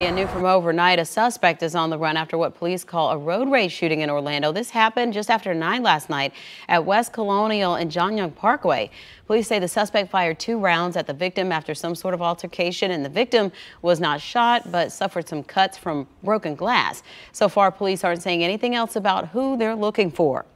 And new from overnight, a suspect is on the run after what police call a road rage shooting in Orlando. This happened just after 9 last night at West Colonial and John Young Parkway. Police say the suspect fired two rounds at the victim after some sort of altercation, and the victim was not shot but suffered some cuts from broken glass. So far, police aren't saying anything else about who they're looking for.